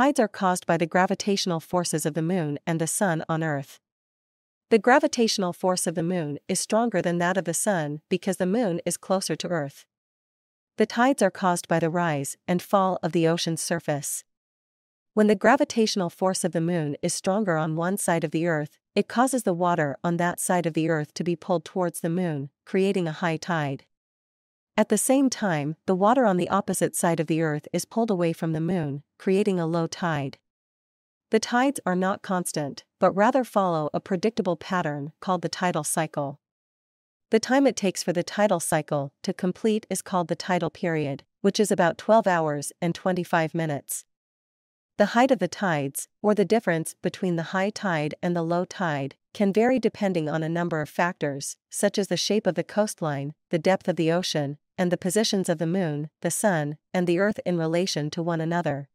tides are caused by the gravitational forces of the moon and the sun on Earth. The gravitational force of the moon is stronger than that of the sun because the moon is closer to Earth. The tides are caused by the rise and fall of the ocean's surface. When the gravitational force of the moon is stronger on one side of the Earth, it causes the water on that side of the Earth to be pulled towards the moon, creating a high tide. At the same time, the water on the opposite side of the Earth is pulled away from the moon, creating a low tide. The tides are not constant, but rather follow a predictable pattern called the tidal cycle. The time it takes for the tidal cycle to complete is called the tidal period, which is about 12 hours and 25 minutes. The height of the tides, or the difference between the high tide and the low tide, can vary depending on a number of factors, such as the shape of the coastline, the depth of the ocean, and the positions of the moon, the sun, and the earth in relation to one another.